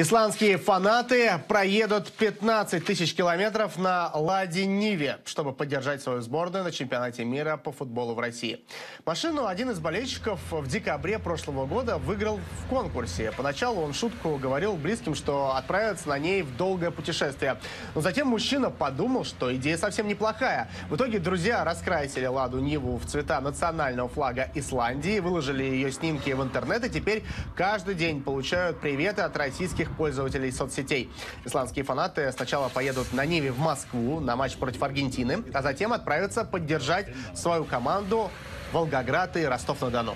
Исландские фанаты проедут 15 тысяч километров на «Ладе Ниве», чтобы поддержать свою сборную на чемпионате мира по футболу в России. Машину один из болельщиков в декабре прошлого года выиграл в конкурсе. Поначалу он шутку говорил близким, что отправится на ней в долгое путешествие. Но затем мужчина подумал, что идея совсем неплохая. В итоге друзья раскрасили «Ладу Ниву» в цвета национального флага Исландии, выложили ее снимки в интернет и теперь каждый день получают приветы от российских российских пользователей соцсетей. Исландские фанаты сначала поедут на Ниве в Москву на матч против Аргентины, а затем отправятся поддержать свою команду Волгоград и Ростов-на-Дону.